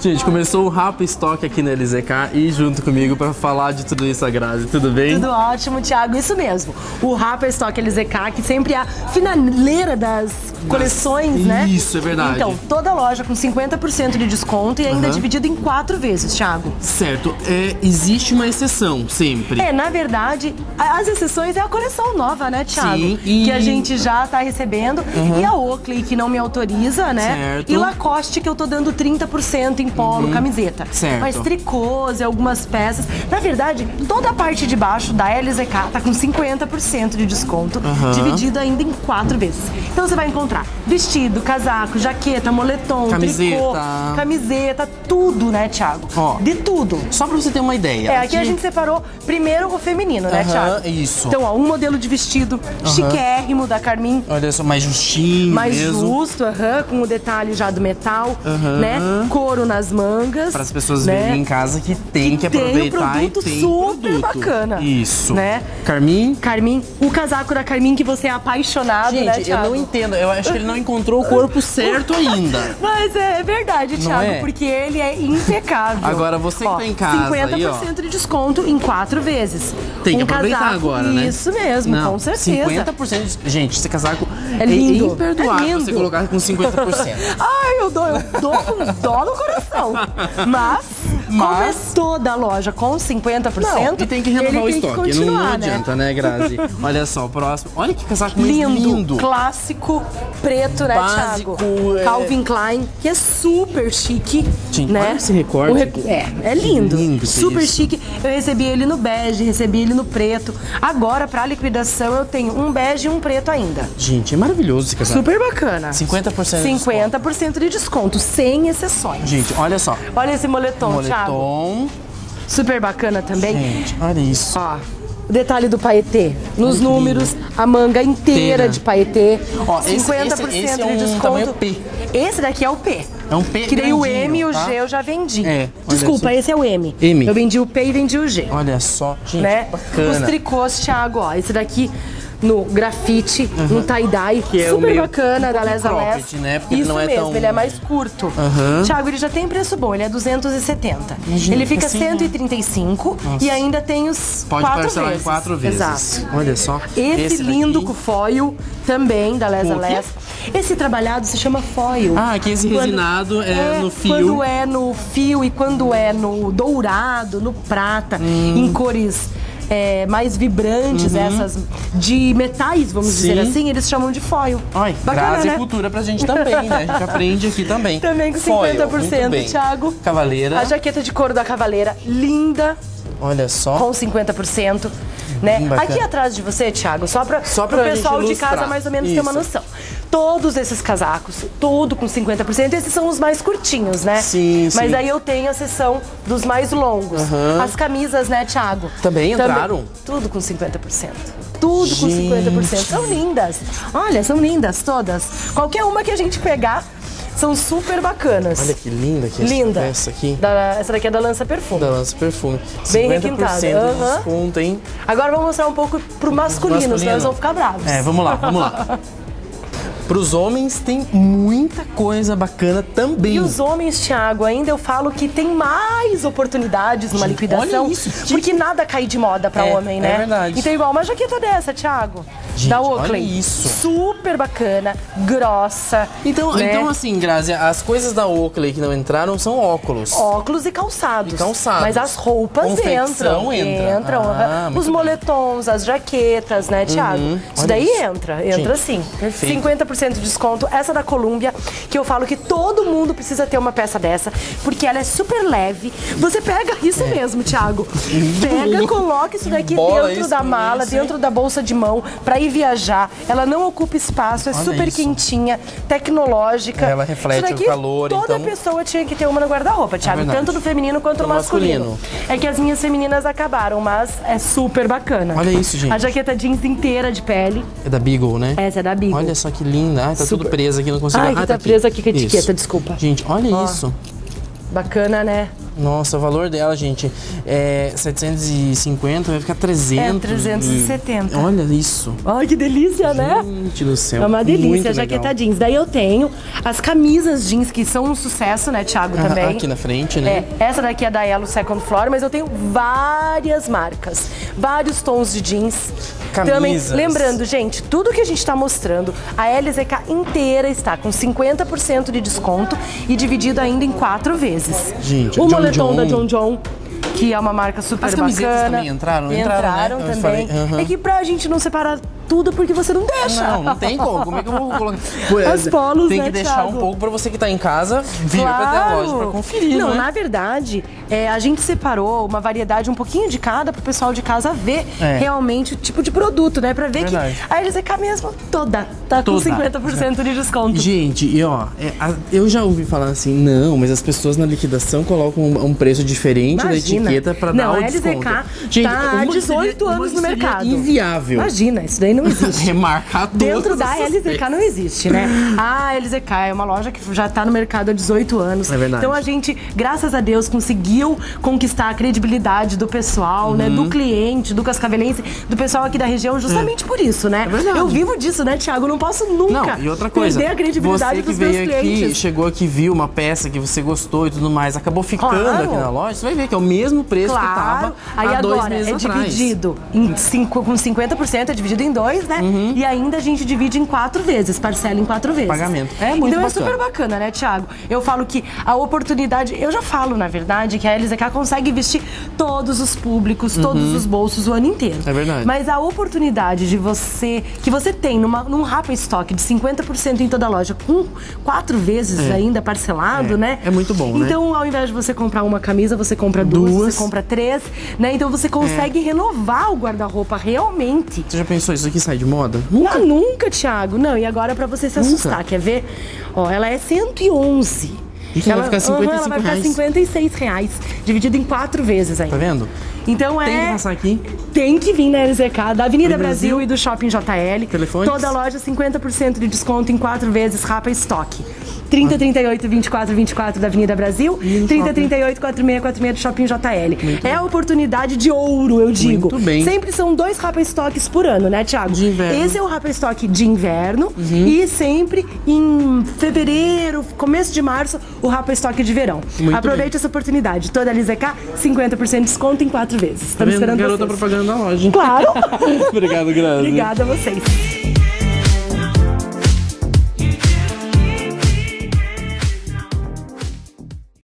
Gente, começou o Rapa Stock aqui na LZK e junto comigo para falar de tudo isso, a Grazi. Tudo bem? Tudo ótimo, Thiago. Isso mesmo. O Rapa Stock LZK, que sempre é a finaleira das coleções, né? Isso, é verdade. Então, toda loja com 50% de desconto e ainda dividido em quatro vezes, Thiago. Certo. É, existe uma exceção sempre. É, na verdade, as exceções é a coleção nova, né, Thiago? Sim, e- Que a gente já tá recebendo. E a Oakley, que não me autoriza, né? Certo. Uhum. E Lacoste, que eu tô dando 30% em polo, camiseta. Certo. Mas tricôs e algumas peças. Na verdade, toda a parte de baixo da LZK tá com 50% de desconto, Aham. dividido ainda em quatro vezes. Então você vai encontrar vestido, casaco, jaqueta, moletom, Camiseta. tricô, camiseta, tudo, né, Thiago? Ó. De tudo. Só pra você ter uma ideia. É, aqui a gente separou primeiro o feminino, né, Aham, Thiago? isso. Então, ó, um modelo de vestido chiquérrimo da Carmin. Olha só, mais justinho Mais mesmo. justo, aham, com o detalhe já do metal, Aham. Né? Couro nas mangas. Para as pessoas né? verem em casa que tem que, Que tem um aproveitar produto e tem super produto. bacana, Isso. né? Carmin? Carmin, o casaco da Carmin que você é apaixonado, né, Gente, eu Thiago? não entendo. Eu acho que ele não encontrou o corpo certo ainda. Mas é verdade, Não Thiago, é? porque ele é impecável. Agora, você que Ó, tá em casa 50% aí, ó. de desconto em quatro vezes. Tem que Um aproveitar casaco, agora, né? Isso mesmo, Não, com certeza. 50%. de- Gente, esse casaco É lindo, imperdoável é lindo. você colocar com 50%. Ai, eu dou, eu dou com dó no coração. Mas, Mas- toda loja com 50%, Não, e tem que renovar o estoque. Que não, não adianta, né, Grazi? Olha só, o próximo. Olha que casaco Lindo, lindo. clássico, preto, né, Básico, Thiago? é. Calvin Klein, que é super chique, Gente, né? olha esse recorte O recu- É, é lindo. lindo é super isso. chique. Eu recebi ele no bege, recebi ele no preto. Agora, pra liquidação, eu tenho um bege e um preto ainda. Gente, é maravilhoso esse casaco. Super bacana. 50% de 50% de desconto, sem exceções. Gente, olha só. Olha esse moletom, Thiago. Moletom. Super bacana também. Gente, olha isso. Ó, o detalhe do paetê. Nos números, a manga inteira de paetê. Ó, esse- 50% esse- esse é um de desconto. tamanho P. Esse daqui é o P. É um P Que daí o M e o tá? G eu já vendi. É, Desculpa, só. esse é o M. M. Eu vendi o P e vendi o G. Olha só. Gente, né? bacana. Os tricôs, Thiago, ó. Esse daqui no grafite, no tie-dye. Que é super meio- bacana um da Les a Les. né? Porque Isso não é mesmo, tão- ele é mais curto. Aham. Thiago, ele já tem preço bom, ele é 270. Gente, ele fica assim, 135 Nossa. e ainda tem os Pode quatro parcelar vezes. em quatro vezes. Exato. Olha só. Esse, lindo daqui- com foil também da Les? Les. Esse trabalhado se chama foil. Ah, aqui esse resinado é no fio. Quando é no fio e quando é no dourado, no prata, Hum. em cores é, mais vibrantes, essas de metais, vamos Uhum. Sim. dizer assim, eles chamam de foil. Ai, Bacana, graça né? e cultura pra gente também, né? A gente aprende aqui também. Também com Foil, 50%, muito bem. Thiago. Cavaleira. A jaqueta de couro da Cavaleira, linda, Olha só. com 50%. Né? Bem bacana. Aqui atrás de você, Thiago, só para Só o pessoal de casa mais ou menos ter uma Isso. noção. Todos esses casacos, tudo com 50%, esses são os mais curtinhos, né? Sim, Mas sim. aí eu tenho a seção dos mais longos. Aham. As camisas, né, Thiago? Também entraram? Tudo com 50%. Tudo com Gente. 50%. São lindas. Olha, são lindas todas. Qualquer uma que a gente pegar, são super bacanas. Olha que linda que Linda. essa aqui. Da- essa daqui é da Lança Perfume. Da Lança Perfume. Bem 50% requintada. de desconto, hein? Agora vamos mostrar um pouco pro masculino, senão Masculino. eles vão ficar bravos. É, vamos lá, vamos lá. Pros homens tem muita coisa bacana também. E os homens, Thiago, ainda eu falo que tem mais oportunidades numa Gente, liquidação. olha isso, porque nada cai de moda pra É, homem, é né? verdade. Então, igual uma jaqueta dessa, Thiago. Gente, da olha Oakley. isso. Super bacana, grossa. Então, né? então, assim, Grazia, as coisas da Oakley que não entraram são óculos. Óculos e calçados. E calçados. Mas as roupas Confecção entram. entra. Entram. Ah, Os bem. moletons, as jaquetas, né, Thiago? Isso Olha daí isso. entra. Entra Gente, sim. perfeito. 50% de desconto. Essa da Columbia, que eu falo que todo mundo precisa ter uma peça dessa, porque ela é super leve. Você pega isso mesmo, Thiago. Pega, coloca isso daqui Embola dentro isso da mala, isso, dentro da bolsa de mão, pra ir viajar. Ela não ocupa espaço, é Olha super isso. quentinha, tecnológica. Ela reflete daqui, o calor, Toda então- pessoa tinha que ter uma no guarda-roupa, Thiago. verdade. tanto do feminino quanto do Do masculino. masculino. É que as minhas femininas acabaram, mas é super bacana. Olha isso, gente. A jaqueta jeans inteira de pele. É da Beagle, né? Essa é da Beagle. Olha só que linda. Ai, tá tudo Super. preso aqui, não consigo Ai, ah, que tá aqui. preso aqui com a Isso. etiqueta, desculpa. Gente, olha Ó. isso. Bacana, né? Nossa, o valor dela, gente, é 750, vai ficar 300. É, 370. Olha isso. Ai, que delícia, né? Gente do céu. É uma delícia, muito a jaqueta legal. jeans. Daí eu tenho as camisas jeans, que são um sucesso, né, Thiago, Ah, também. Aqui na frente, né? É, essa daqui é da Elo Second Floor, mas eu tenho várias marcas, vários tons de jeans. Camisas. Também, lembrando, gente, tudo que a gente está mostrando, a LZK inteira está com 50% de desconto e dividido ainda em quatro vezes. Gente, o John moletom John. da John John. Que é uma marca super As camisetas bacana. também entraram? Entraram, Entraram né? Também. falei, aham. É que pra gente não separar tudo, porque você não deixa. Não, não tem como. Como é que eu vou colocar? Pô, As polos, Tem né, que deixar Thiago? um pouco pra você que tá em casa vir até a loja pra conferir, Não, né? na verdade, é, a gente separou uma variedade um pouquinho de cada pro pessoal de casa ver É. realmente o tipo de produto, né? Pra ver Verdade. que a LZK mesmo toda tá Toda. com 50% de desconto. Gente, e ó, é, a- eu já ouvi falar assim, não, mas as pessoas na liquidação colocam um, um preço diferente Imagina. da etiqueta pra não, dar o a LZK desconto. tá há uma 18 seria- anos no mercado. inviável. Imagina, isso daí não existe. Remarcar Dentro da LZK não existe, né? A LZK é uma loja que já tá no mercado há 18 anos. É verdade. Então a gente, graças a Deus, conseguiu conquistar a credibilidade do pessoal, né? Uhum. Do cliente, do Cascavelense, do pessoal aqui da região, justamente por isso, né? É verdade. Eu vivo disso, né, Thiago? Eu não posso nunca Não, e outra coisa, perder a credibilidade você que dos meus veio aqui, clientes. chegou aqui, viu uma peça que você gostou e tudo mais, acabou ficando Claro. aqui na loja, você vai ver que é o mesmo preço que Claro. tava Aí há dois agora meses é atrás. dividido em cinco, com 50%, é dividido em dois, né? Uhum. E ainda a gente divide em quatro vezes, parcela em quatro vezes. Pagamento. É muito então bacana. é super bacana, né, Thiago? Eu falo que a oportunidade, eu já falo, na verdade, que a LZK consegue vestir todos os públicos, todos os bolsos o ano inteiro. É verdade. Mas a oportunidade de você, que você tem numa, num rapa estoque de 50% em toda a loja, com quatro vezes É. ainda parcelado, É. né? É muito bom, né? Então, ao invés de você comprar uma camisa, você compra duas, Duas. você compra três, né? Então você consegue renovar o guarda-roupa realmente. Você já pensou, isso aqui sai de moda? Nunca, nunca, Thiago. Não, e agora pra você se assustar, quer ver? Ó, ela é 111. Isso vai ficar aham, 55 ela vai ficar reais. 56 reais, dividido em quatro vezes ainda. Tá vendo? Então é. Tem que passar aqui. Tem que vir na LZK, da Avenida Brasil. Brasil. e do Shopping JL. Telefones? Toda loja 50% de desconto em quatro vezes, rapa estoque. 30, 38, 24, 24 da Avenida Brasil, E no 30, shopping? 38, 46, 46 do Shopping JL. é a oportunidade de ouro, eu digo. Muito bem. Sempre são dois rapa estoques por ano, né, Thiago? De inverno. Uhum. Esse é o rapa estoque de inverno e sempre em fevereiro, começo de março, o rapa estoque de verão. Muito Aproveite essa oportunidade. Toda a LZK, 50% de desconto em quatro vezes. Estamos esperando Garota vocês. propaganda da loja. Claro. Obrigado, Grazi. Obrigada a vocês.